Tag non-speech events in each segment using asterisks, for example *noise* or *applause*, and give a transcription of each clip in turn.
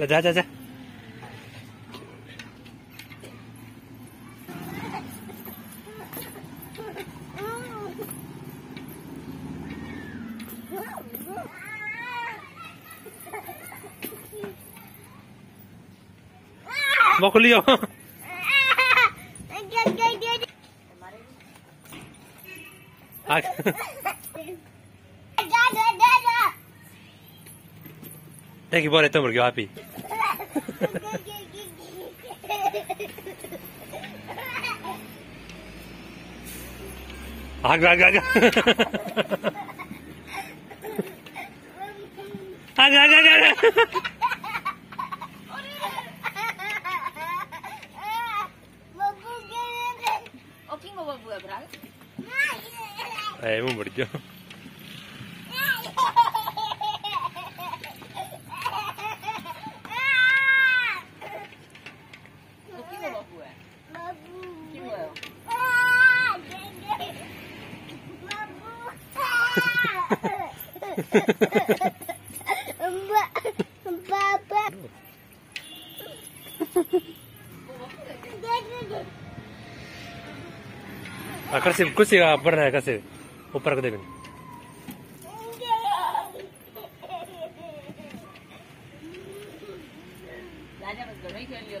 là ra ra ra. મોકલ્યો આ *laughs* Thank you itu rito, Murgyo Happy. Agak, agak, agak. Agak, agak, agak. Mau buka, berang? Eh, mau berjauh. अकर से कुछ ऊपर है कैसे ऊपर कर देंगे Belajar mas gamay ko yung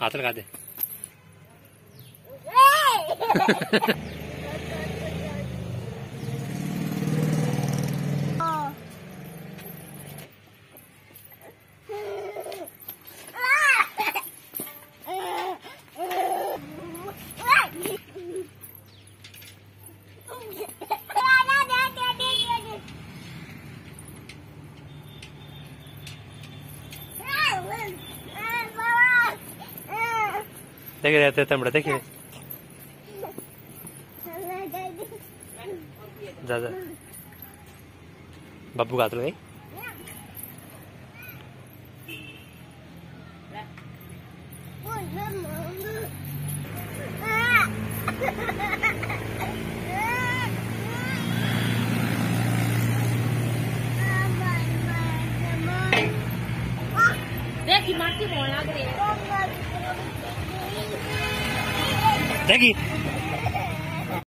हाथ लगा दे। *laughs* देखे रहते तमड़ा देखिए दादा जा बब्बू का हाथ देखी